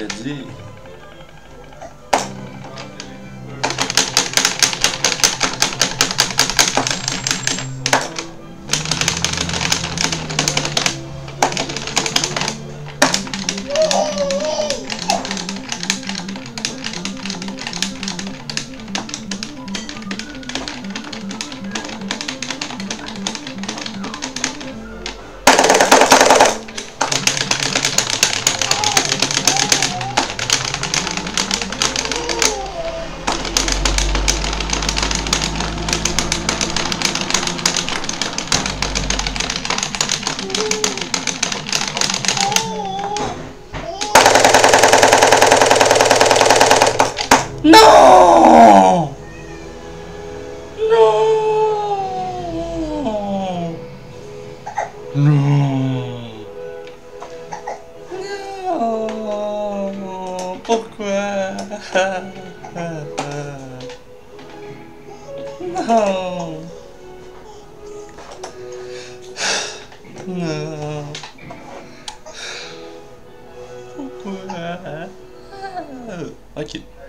a dit, Non Non Non Non Pourquoi Non Non Pourquoi Ok.